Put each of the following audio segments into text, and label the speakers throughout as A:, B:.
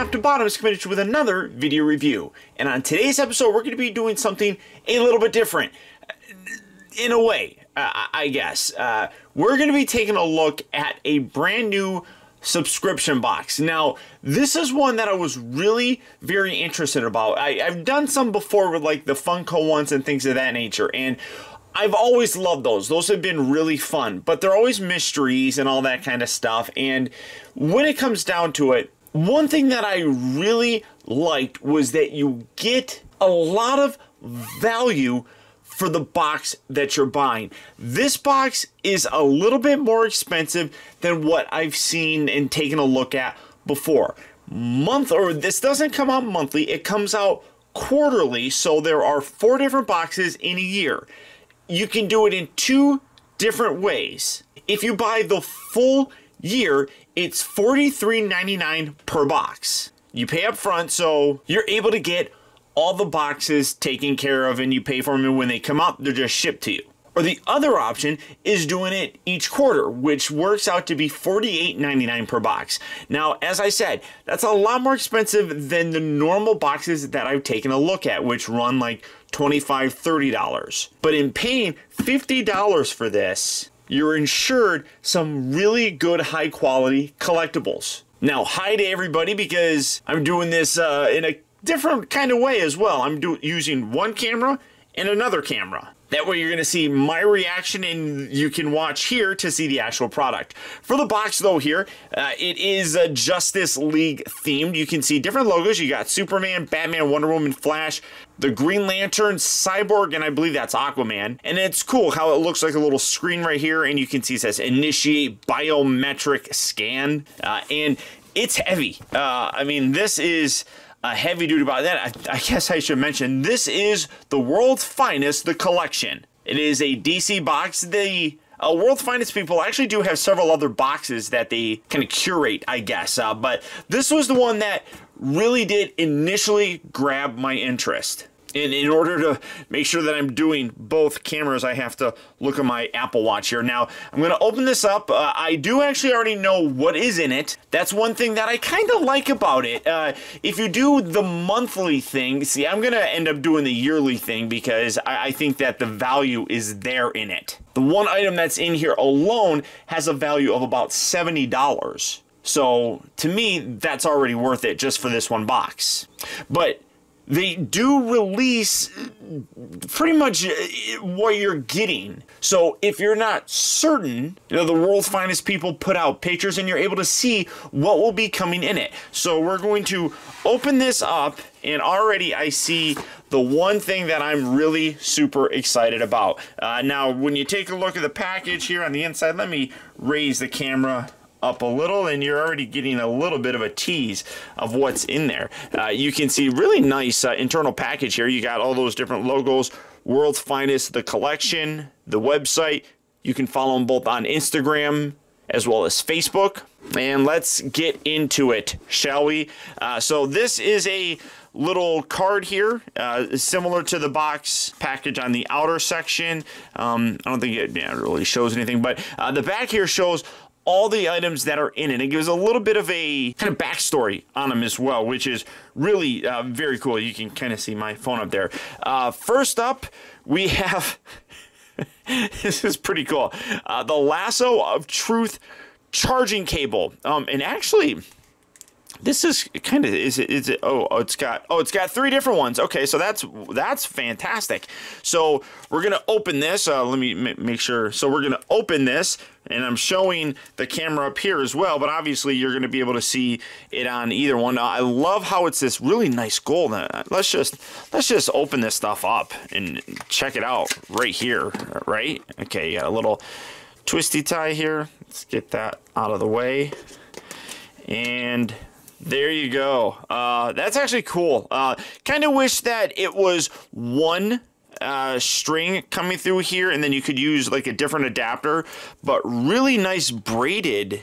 A: Only Optibotimus coming at you with another video review. And on today's episode, we're going to be doing something a little bit different. In a way, uh, I guess. Uh, we're going to be taking a look at a brand new subscription box. Now, this is one that I was really very interested about. I, I've done some before with like the Funko ones and things of that nature. And I've always loved those. Those have been really fun, but they're always mysteries and all that kind of stuff. And when it comes down to it, one thing that I really liked was that you get a lot of value for the box that you're buying. This box is a little bit more expensive than what I've seen and taken a look at before. Month or this doesn't come out monthly, it comes out quarterly, so there are four different boxes in a year. You can do it in two different ways. If you buy the full year, it's $43.99 per box. You pay up front, so you're able to get all the boxes taken care of and you pay for them and when they come out, they're just shipped to you. Or the other option is doing it each quarter, which works out to be $48.99 per box. Now, as I said, that's a lot more expensive than the normal boxes that I've taken a look at, which run like $25, $30. But in paying $50 for this, you're insured some really good high quality collectibles. Now, hi to everybody because I'm doing this uh, in a different kind of way as well. I'm using one camera and another camera. That way you're going to see my reaction and you can watch here to see the actual product. For the box though here, uh, it is a Justice League themed. You can see different logos. You got Superman, Batman, Wonder Woman, Flash, the Green Lantern, Cyborg, and I believe that's Aquaman. And it's cool how it looks like a little screen right here and you can see it says initiate biometric scan. Uh, and it's heavy. Uh, I mean, this is a heavy duty box. That I, I guess I should mention. This is the world's finest, the collection. It is a DC box. The uh, World's Finest people actually do have several other boxes that they kind of curate, I guess. Uh, but this was the one that really did initially grab my interest. And in order to make sure that I'm doing both cameras, I have to look at my Apple Watch here. Now, I'm going to open this up. Uh, I do actually already know what is in it. That's one thing that I kind of like about it. Uh, if you do the monthly thing, see, I'm going to end up doing the yearly thing because I, I think that the value is there in it. The one item that's in here alone has a value of about $70. So to me, that's already worth it just for this one box. But they do release pretty much uh, what you're getting. So if you're not certain, you know, the world's finest people put out pictures and you're able to see what will be coming in it. So we're going to open this up and already I see the one thing that I'm really super excited about. Uh, now, when you take a look at the package here on the inside, let me raise the camera up a little and you're already getting a little bit of a tease of what's in there. Uh, you can see really nice uh, internal package here. You got all those different logos, World's Finest, the collection, the website. You can follow them both on Instagram as well as Facebook. And let's get into it, shall we? Uh, so this is a little card here, uh, similar to the box package on the outer section. Um, I don't think it yeah, really shows anything, but uh, the back here shows all the items that are in it. It gives a little bit of a kind of backstory on them as well, which is really uh, very cool. You can kind of see my phone up there. Uh, first up, we have this is pretty cool. Uh, the Lasso of Truth charging cable. Um, and actually, this is kind of is it is it oh, oh it's got oh it's got three different ones. Okay so that's that's fantastic. So we're gonna open this uh, let me make sure. So we're gonna open this and I'm showing the camera up here as well but obviously you're gonna be able to see it on either one. Now, I love how it's this really nice gold uh, let's just let's just open this stuff up and check it out right here right? Okay got a little twisty tie here. Let's get that out of the way. And there you go. Uh, that's actually cool. Uh, kind of wish that it was one uh, string coming through here and then you could use like a different adapter, but really nice braided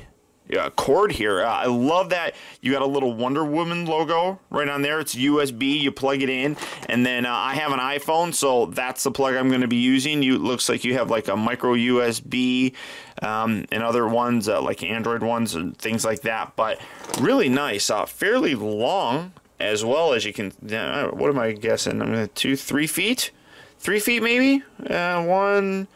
A: uh, cord here. Uh, I love that you got a little Wonder Woman logo right on there. It's USB. You plug it in, and then uh, I have an iPhone, so that's the plug I'm going to be using. You looks like you have like a micro USB um, and other ones uh, like Android ones and things like that. But really nice, uh, fairly long as well as you can. Uh, what am I guessing? I'm gonna two, three feet, three feet maybe. One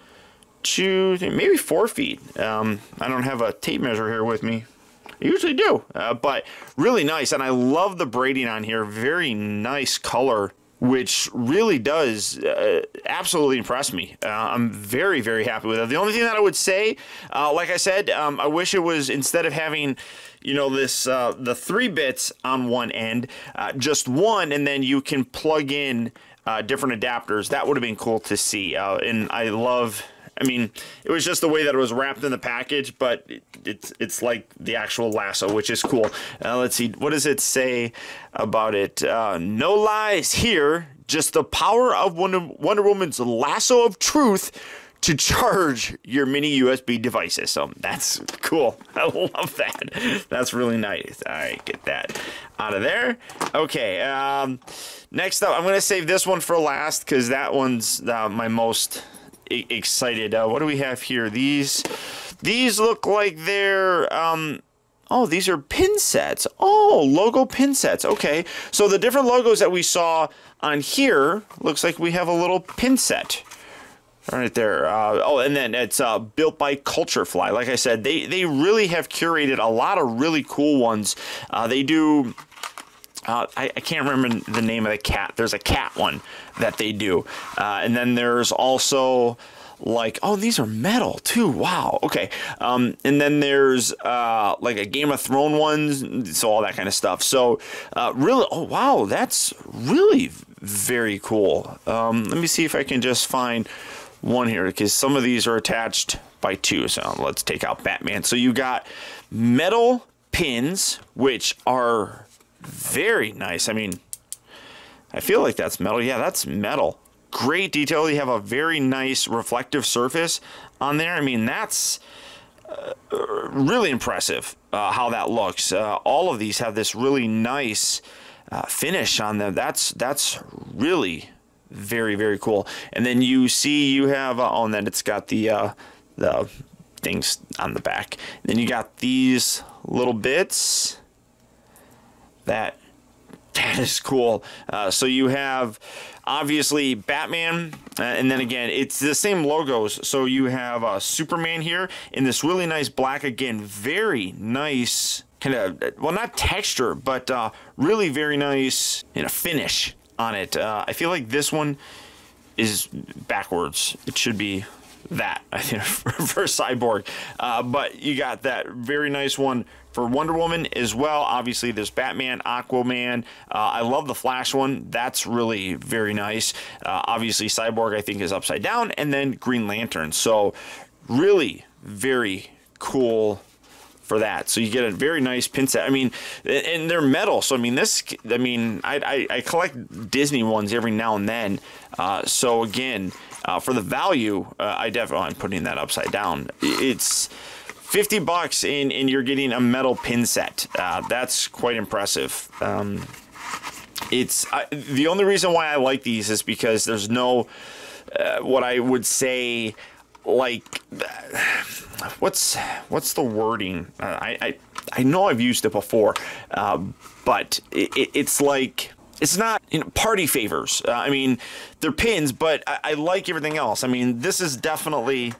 A: two, maybe four feet. Um, I don't have a tape measure here with me. I usually do, uh, but really nice. And I love the braiding on here. Very nice color, which really does uh, absolutely impress me. Uh, I'm very, very happy with it. The only thing that I would say, uh, like I said, um, I wish it was instead of having you know this uh, the three bits on one end uh, just one and then you can plug in uh, different adapters that would have been cool to see uh, and I love I mean, it was just the way that it was wrapped in the package, but it, it's it's like the actual lasso, which is cool. Uh, let's see, what does it say about it? Uh, no lies here, just the power of Wonder, Wonder Woman's lasso of truth to charge your mini USB devices. So that's cool. I love that. That's really nice. All right, get that out of there. Okay, um, next up, I'm going to save this one for last because that one's uh, my most excited. Uh, what do we have here? These these look like they're um, oh these are pin sets. Oh logo pin sets. Okay, so the different logos that we saw on here looks like we have a little pin set. Right there. Uh, oh, and then it's uh, built by Culturefly. Like I said, they they really have curated a lot of really cool ones. Uh, they do uh, I, I, can't remember the name of the cat. There's a cat one that they do. Uh, and then there's also like, oh, these are metal too. Wow. Okay. Um, and then there's uh, like a Game of Thrones ones. So all that kind of stuff. So uh, really, oh, wow. That's really very cool. Um, let me see if I can just find one here because some of these are attached by two. So let's take out Batman. So you got metal pins, which are very nice. I mean, I feel like that's metal. Yeah, that's metal. Great detail. You have a very nice reflective surface on there. I mean, that's uh, really impressive uh, how that looks. Uh, all of these have this really nice uh, finish on them. That's that's really very very cool. And then you see you have uh, oh, and then it's got the uh, the things on the back. And then you got these little bits that that is cool. Uh, so you have obviously Batman, uh, and then again, it's the same logos. So you have uh, Superman here in this really nice black. Again, very nice kind of, well, not texture, but uh, really very nice you know, finish on it. Uh, I feel like this one is backwards. It should be that I think for Cyborg. Uh, but you got that very nice one for Wonder Woman as well. Obviously, there's Batman, Aquaman. Uh, I love the Flash one. That's really very nice. Uh, obviously, Cyborg I think is upside down, and then Green Lantern. So really very cool for that. So you get a very nice pin set. I mean, and they're metal. So I mean, this. I mean, I I, I collect Disney ones every now and then. Uh, so again, uh, for the value, uh, I definitely I'm putting that upside down. It's 50 bucks and, and you're getting a metal pin set. Uh, that's quite impressive. Um, it's I, the only reason why I like these is because there's no uh, what I would say like what's what's the wording? Uh, I, I I know I've used it before, uh, but it, it's like it's not you know, party favors. Uh, I mean, they're pins, but I, I, like everything else. I mean, this is definitely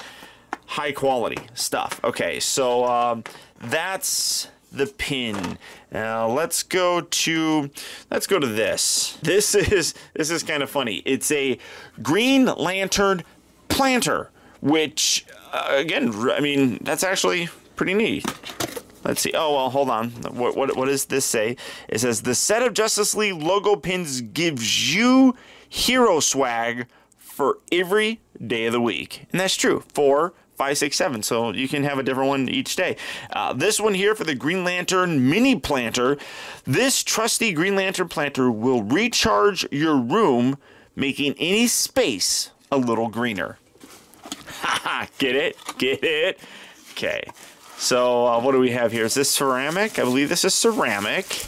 A: high quality stuff. Okay, so um, that's the pin. Now let's go to let's go to this. This is this is kind of funny. It's a Green Lantern planter, which uh, again, I mean that's actually pretty neat. Let's see. Oh, well, hold on. What, what, what does this say? It says the set of Justice League logo pins gives you hero swag for every day of the week. And that's true. Four, five, six, seven. So you can have a different one each day. Uh, this one here for the Green Lantern mini planter. This trusty Green Lantern planter will recharge your room, making any space a little greener. Ha ha! Get it? Get it? Okay. So uh, what do we have here? Is this ceramic? I believe this is ceramic.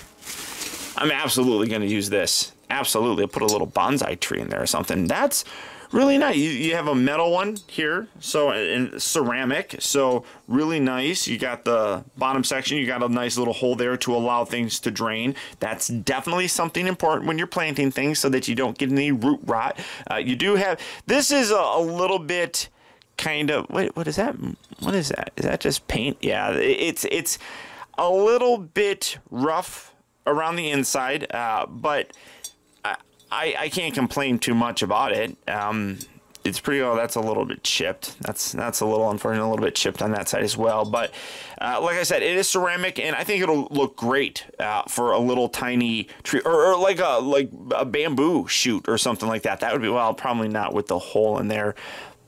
A: I'm absolutely going to use this. Absolutely. I'll put a little bonsai tree in there or something. That's really nice. You, you have a metal one here, so in ceramic, so really nice. You got the bottom section, you got a nice little hole there to allow things to drain. That's definitely something important when you're planting things so that you don't get any root rot. Uh, you do have, this is a, a little bit kind of, wait, what is that? What is that? Is that just paint? Yeah, it's, it's a little bit rough around the inside, uh, but I, I can't complain too much about it. Um, it's pretty well that's a little bit chipped. That's that's a little unfortunate a little bit chipped on that side as well. But uh, like i said it is ceramic and i think it'll look great uh, for a little tiny tree or, or, like a like a bamboo shoot or something like that. That would be well probably not with the hole in there.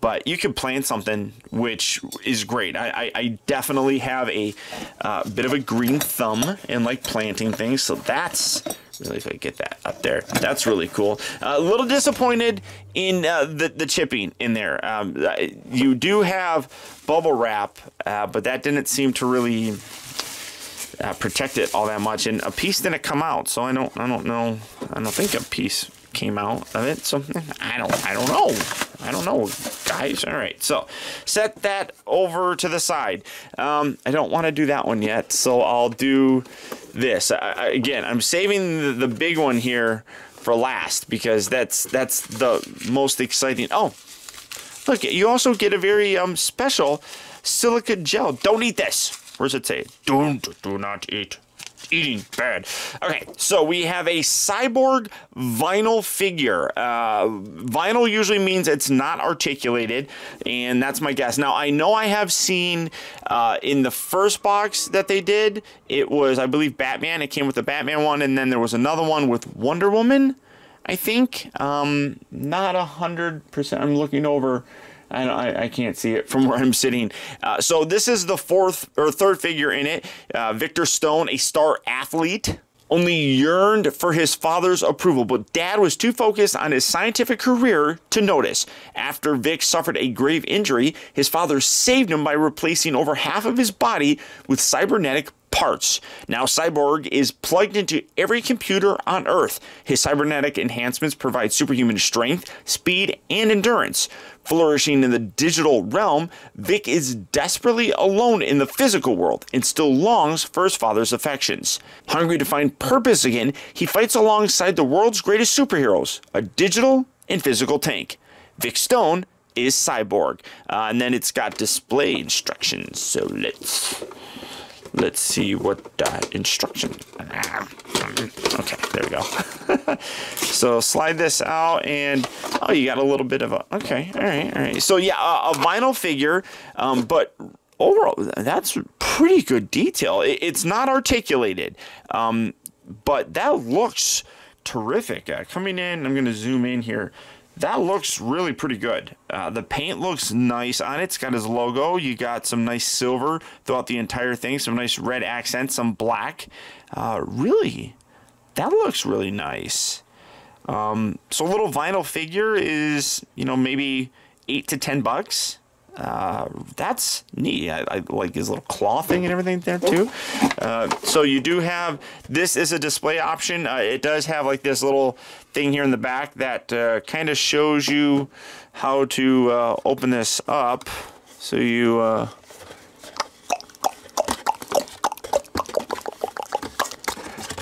A: But you could plant something which is great. I, I, I definitely have a uh, bit of a green thumb in like planting things, so that's really if I get that up there. That's really cool. Uh, a little disappointed in uh, the the chipping in there. Um, you do have bubble wrap, uh, but that didn't seem to really uh, protect it all that much. And a piece didn't come out, so I don't I don't know. I don't think a piece came out of it. So I don't I don't know. I don't know, guys. All right, so set that over to the side. Um, I don't want to do that one yet, so I'll do this. I, again, I'm saving the, the big one here for last because that's that's the most exciting. Oh, look, you also get a very um, special silica gel. Don't eat this. Where's it say? Don't do not eat eating bad. Okay, so we have a cyborg vinyl figure. Uh, vinyl usually means it's not articulated, and that's my guess. Now, I know I have seen uh, in the first box that they did, it was, I believe, Batman. It came with the Batman one, and then there was another one with Wonder Woman, I think. Um, not a hundred percent. I'm looking over I, I, can't see it from where I'm sitting. Uh, so this is the fourth or third figure in it. Uh, Victor Stone, a star athlete, only yearned for his father's approval, but dad was too focused on his scientific career to notice. After Vic suffered a grave injury, his father saved him by replacing over half of his body with cybernetic parts. Now, Cyborg is plugged into every computer on Earth. His cybernetic enhancements provide superhuman strength, speed, and endurance. Flourishing in the digital realm, Vic is desperately alone in the physical world and still longs for his father's affections. Hungry to find purpose again, he fights alongside the world's greatest superheroes, a digital and physical tank. Vic Stone is Cyborg. Uh, and then it's got display instructions. So let's Let's see what instruction. Okay, there we go. so slide this out and, oh, you got a little bit of a, okay, all right, all right. So yeah, a, a vinyl figure, um, but overall, that's pretty good detail. It, it's not articulated, um, but that looks terrific. Uh, coming in, I'm going to zoom in here that looks really pretty good. Uh, the paint looks nice on it. It's got his logo. You got some nice silver throughout the entire thing, some nice red accents, some black. Uh, really, that looks really nice. Um, so a little vinyl figure is, you know, maybe eight to ten bucks. Uh, that's neat. I, I, like his little claw thing and everything there too. Uh, so you do have this is a display option. Uh, it does have like this little thing here in the back that uh, kind of shows you how to uh, open this up. So you. Uh,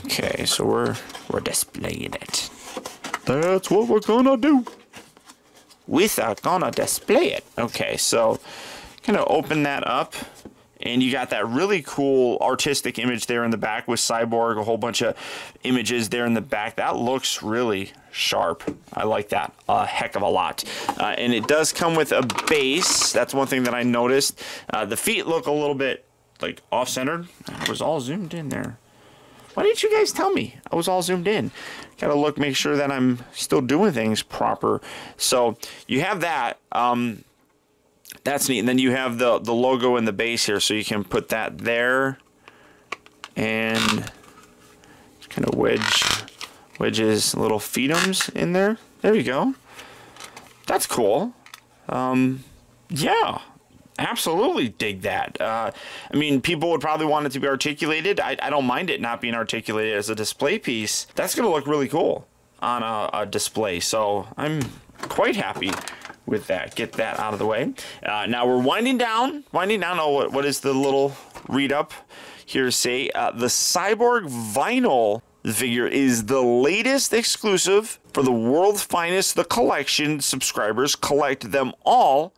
A: okay, so we're we're displaying it. That's what we're gonna do with are gonna display it. Okay, so kind of open that up and you got that really cool artistic image there in the back with Cyborg, a whole bunch of images there in the back. That looks really sharp. I like that a heck of a lot. Uh, and it does come with a base. That's one thing that I noticed. Uh, the feet look a little bit like off-centered. it was all zoomed in there. Why didn't you guys tell me? I was all zoomed in. Gotta look, make sure that I'm still doing things proper. So you have that. Um, that's neat. And then you have the, the logo in the base here, so you can put that there and kind of wedge wedges little feetums in there. There you go. That's cool. Um, yeah, absolutely dig that. Uh, I mean, people would probably want it to be articulated. I, I don't mind it not being articulated as a display piece. That's going to look really cool on a, a, display. So I'm quite happy with that. Get that out of the way. Uh, now we're winding down. Winding down. Oh, what, what is the little read up here? Say uh, the Cyborg vinyl figure is the latest exclusive for the world's finest. The collection subscribers collect them all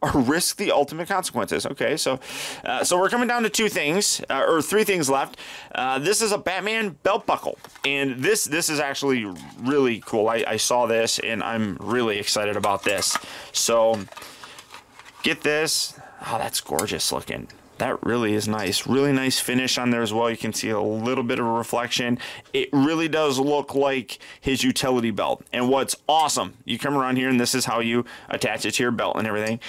A: or risk the ultimate consequences. Okay, so uh, so we're coming down to two things uh, or three things left. Uh, this is a Batman belt buckle, and this this is actually really cool. I, I saw this and I'm really excited about this. So get this. Oh, that's gorgeous looking. That really is nice. Really nice finish on there as well. You can see a little bit of a reflection. It really does look like his utility belt. And what's awesome, you come around here and this is how you attach it to your belt and everything.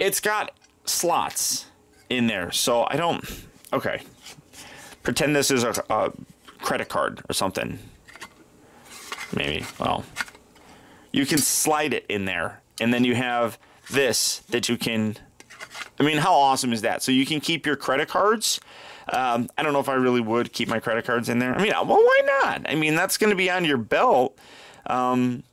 A: It's got slots in there. So I don't, okay. Pretend this is a, a credit card or something. Maybe, well. You can slide it in there. And then you have this that you can I mean, how awesome is that? So you can keep your credit cards. Um, I don't know if I really would keep my credit cards in there. I mean, well, why not? I mean, that's going to be on your belt. Um,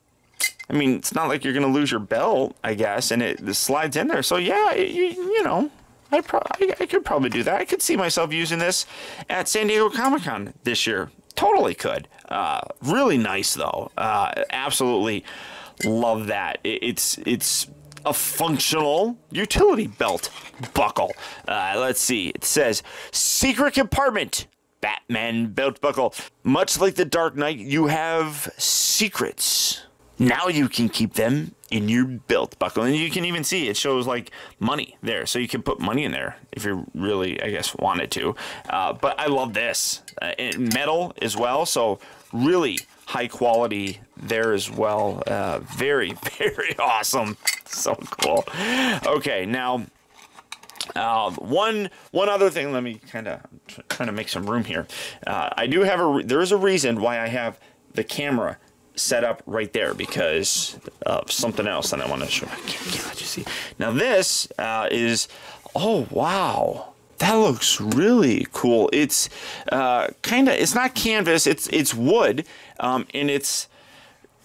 A: I mean, it's not like you're going to lose your belt, I guess, and it, it slides in there. So yeah, you, you know, I, pro- I, I could probably do that. I could see myself using this at San Diego Comic Con this year. Totally could. Uh, really nice though. Uh, absolutely love that. It, it's it's a functional utility belt buckle. Uh, let's see. It says secret compartment. Batman belt buckle. Much like the Dark Knight, you have secrets. Now you can keep them in your belt buckle. And you can even see it shows like money there. So you can put money in there if you really, I guess, wanted to. Uh, but I love this. Uh, metal as well. So really high quality there as well. Uh, very, very awesome. So cool. Okay, now uh, one one other thing. Let me kind of tr trying to make some room here. Uh, I do have a. There is a reason why I have the camera set up right there because of something else that I want to show. Can't, can't let you see. Now this uh, is. Oh wow that looks really cool. It's uh, kind of it's not canvas. It's it's wood, um, and it's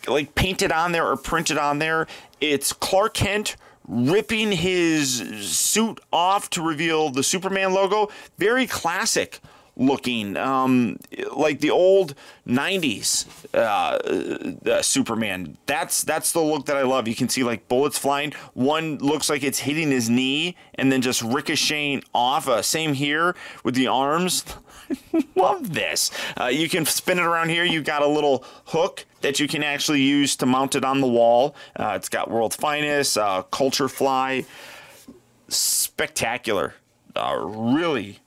A: like painted on there or printed on there. It's Clark Kent ripping his suit off to reveal the Superman logo. Very classic looking, um, like the old '90s uh, uh, Superman. That's that's the look that I love. You can see like bullets flying. One looks like it's hitting his knee and then just ricocheting off. Uh, same here with the arms. love this. Uh, you can spin it around here. You've got a little hook that you can actually use to mount it on the wall. Uh, it's got World's Finest, uh, Culture Fly. Spectacular. Uh, really,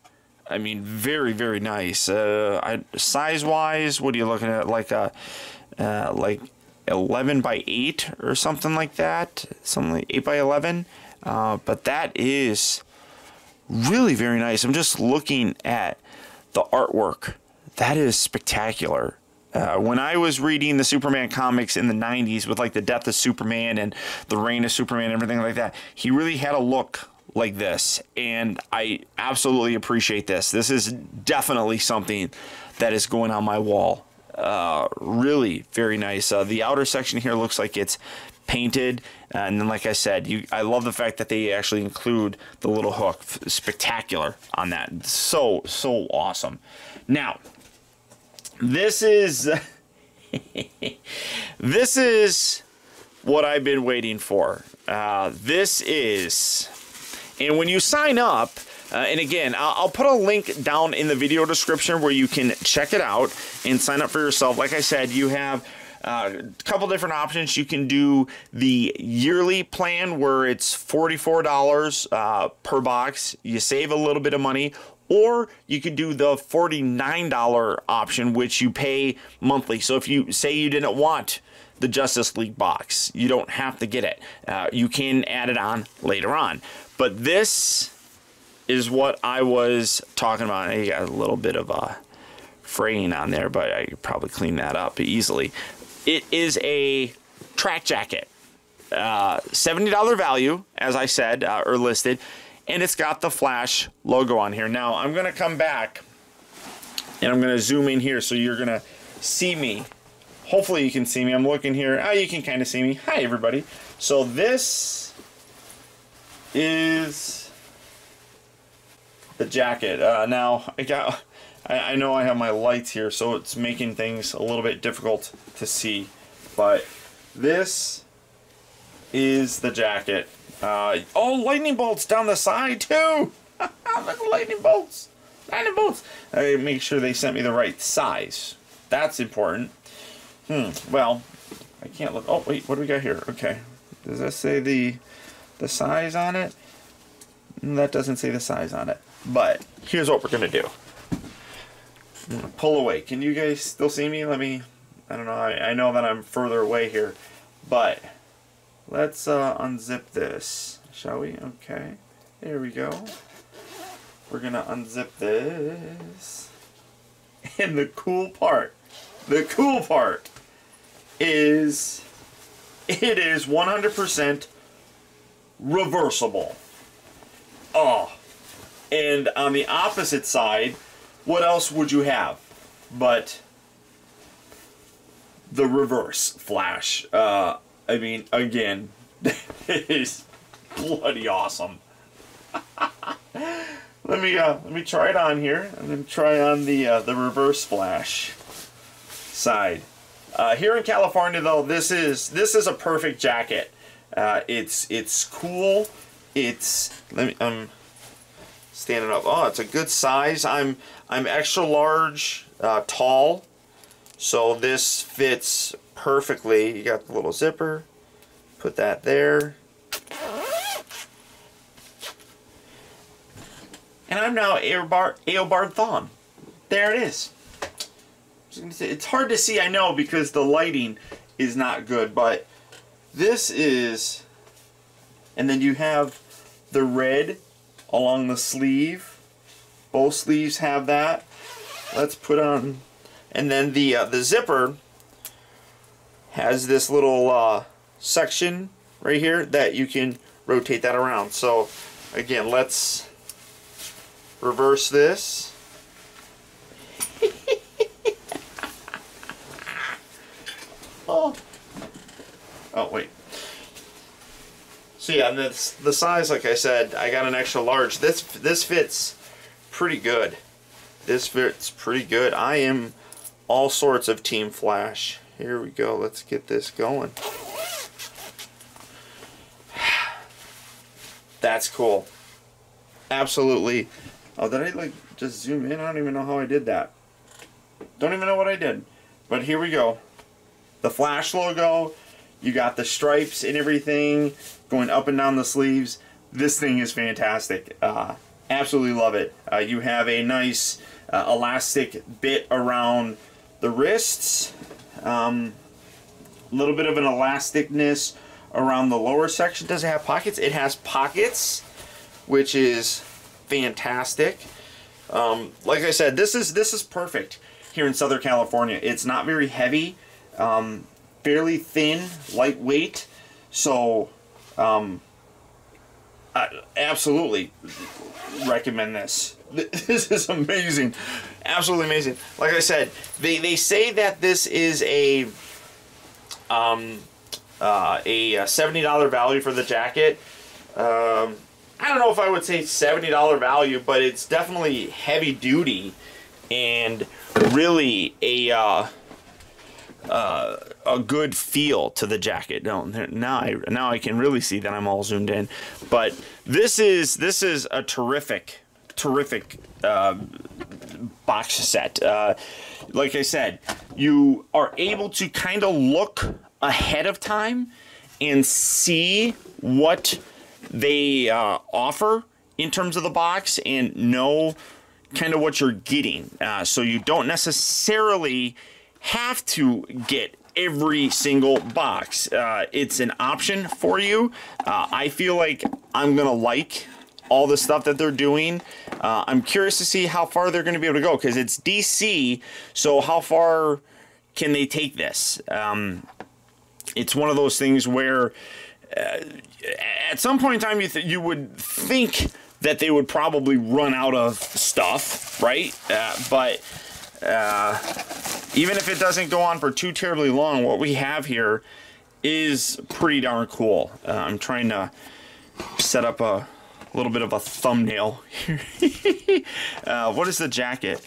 A: I mean, very, very nice. Uh, size wise, what are you looking at? Like a, uh, like 11 by 8 or something like that. Something like 8 by 11. Uh, but that is really very nice. I'm just looking at the artwork. That is spectacular. Uh, when I was reading the Superman comics in the 90s with like the death of Superman and the reign of Superman and everything like that, he really had a look like this. And I absolutely appreciate this. This is definitely something that is going on my wall. Uh, really very nice. Uh, the outer section here looks like it's painted. And then, like I said, you I love the fact that they actually include the little hook. Spectacular on that. So, so awesome. Now, this is this is what I've been waiting for. Uh, this is, and when you sign up, uh, and again, I'll, I'll, put a link down in the video description where you can check it out and sign up for yourself. Like I said, you have uh, a couple different options. You can do the yearly plan where it's $44 uh, per box. You save a little bit of money, or you could do the $49 option, which you pay monthly. So if you say you didn't want the Justice League box, you don't have to get it. Uh, you can add it on later on. But this is what I was talking about. I got a little bit of a fraying on there, but I could probably clean that up easily. It is a track jacket. uh, $70 value, as I said, uh, or listed, and it's got the Flash logo on here. Now, I'm going to come back and I'm going to zoom in here so you're going to see me. Hopefully you can see me. I'm looking here. Oh, you can kind of see me. Hi, everybody. So this is the jacket. Uh, now, I got... I, I know I have my lights here, so it's making things a little bit difficult to see. But this is the jacket. Uh, oh, lightning bolts down the side too. Look lightning bolts. Lightning bolts. I make sure they sent me the right size. That's important. Hmm. Well, I can't look. Oh wait, what do we got here? Okay. Does that say the the size on it? That doesn't say the size on it. But here's what we're gonna do. I'm going to pull away. Can you guys still see me? Let me. I don't know. I, I know that I'm further away here, but let's uh, unzip this, shall we? Okay. There we go. We're gonna unzip this. And the cool part, the cool part is it is 100% reversible. Oh. And on the opposite side, what else would you have but the reverse flash? Uh, I mean, again, it is bloody awesome. let me uh, let me try it on here. I'm gonna try on the uh, the reverse flash side. Uh, here in California, though, this is this is a perfect jacket. Uh, it's it's cool. It's let me I'm standing up. Oh, it's a good size. I'm I'm extra large, uh, tall, so this fits perfectly. You got the little zipper. Put that there. And I'm now Eobard, Eobard Thawne. There it is. It's hard to see, I know, because the lighting is not good, but this is... And then you have the red along the sleeve. Both sleeves have that. Let's put on... And then the, uh, the zipper has this little uh, section right here that you can rotate that around. So, again, let's reverse this. oh. Oh, wait. So yeah, this, the size, like I said, I got an extra large. This this fits pretty good. This fits pretty good. I am all sorts of Team Flash. Here we go. Let's get this going. That's cool. Absolutely Oh, did I like just zoom in? I don't even know how I did that. Don't even know what I did. But here we go. The Flash logo. You got the stripes and everything going up and down the sleeves. This thing is fantastic. Uh, absolutely love it. Uh, you have a nice uh, elastic bit around the wrists. A um, little bit of an elasticness around the lower section. Does it have pockets? It has pockets, which is fantastic. Um, like I said, this is this is perfect here in Southern California. It's not very heavy, um, fairly thin, lightweight. So, um, I absolutely recommend this. This is amazing, absolutely amazing. Like I said, they they say that this is a um, uh, a seventy dollar value for the jacket. Um, I don't know if I would say $70 value, but it's definitely heavy duty and really a uh, uh, a good feel to the jacket. Now, now I now I can really see that I'm all zoomed in. But this is this is a terrific terrific uh, box set. Uh, like I said, you are able to kind of look ahead of time and see what they uh, offer in terms of the box and know kind of what you're getting. Uh, so you don't necessarily have to get every single box. Uh, it's an option for you. Uh, I feel like I'm going to like all the stuff that they're doing. Uh, I'm curious to see how far they're going to be able to go because it's DC. So how far can they take this? Um, it's one of those things where uh, at some point in time, you, you would think that they would probably run out of stuff, right? Uh, but uh, even if it doesn't go on for too terribly long, what we have here is pretty darn cool. Uh, I'm trying to set up a little bit of a thumbnail here. uh, what does the jacket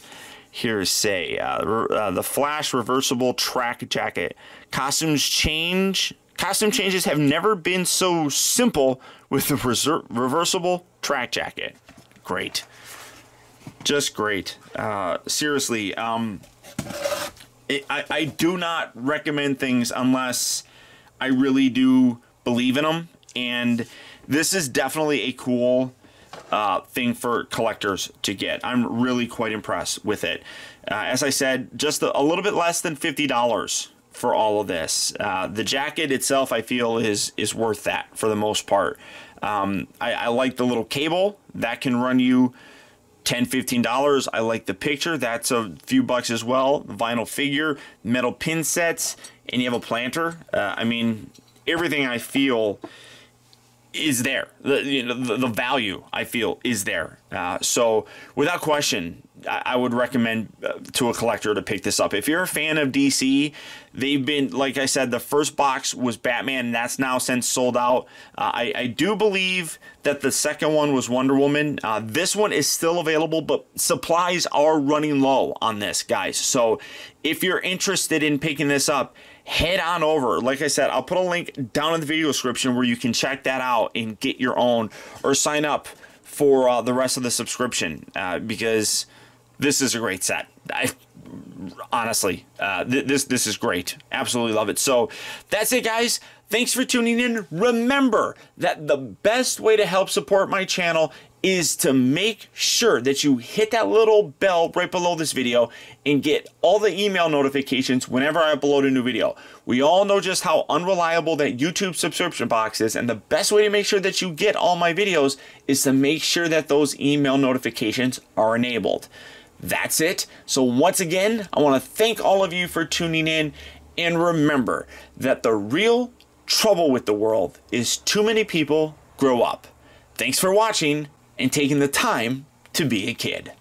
A: here say? Uh, uh, the Flash reversible track jacket. Costumes change. Costume changes have never been so simple with the reversible track jacket. Great. Just great. Uh, seriously, um, it, I, I do not recommend things unless I really do believe in them. And this is definitely a cool uh, thing for collectors to get. I'm really quite impressed with it. Uh, as I said, just a, a, little bit less than $50 for all of this. Uh, the jacket itself, I feel, is is worth that for the most part. Um, I, I like the little cable that can run you 10 $15. I like the picture. That's a few bucks as well. Vinyl figure, metal pin sets, and you have a planter. Uh, I mean, everything I feel is there. The, you know, the, the value I feel is there. Uh, so without question, I, I would recommend uh, to a collector to pick this up. If you're a fan of DC, they've been like I said, the first box was Batman, and that's now since sold out. Uh, I, I do believe that the second one was Wonder Woman. Uh, this one is still available, but supplies are running low on this, guys. So if you're interested in picking this up head on over. Like I said, I'll put a link down in the video description where you can check that out and get your own or sign up for uh, the rest of the subscription uh, because this is a great set. I honestly, uh, th- this this is great. Absolutely love it. So that's it, guys. Thanks for tuning in. Remember that the best way to help support my channel is to make sure that you hit that little bell right below this video and get all the email notifications whenever I upload a new video. We all know just how unreliable that YouTube subscription box is and the best way to make sure that you get all my videos is to make sure that those email notifications are enabled. That's it. So once again, I want to thank all of you for tuning in and remember that the real trouble with the world is too many people grow up. Thanks for watching and taking the time to be a kid.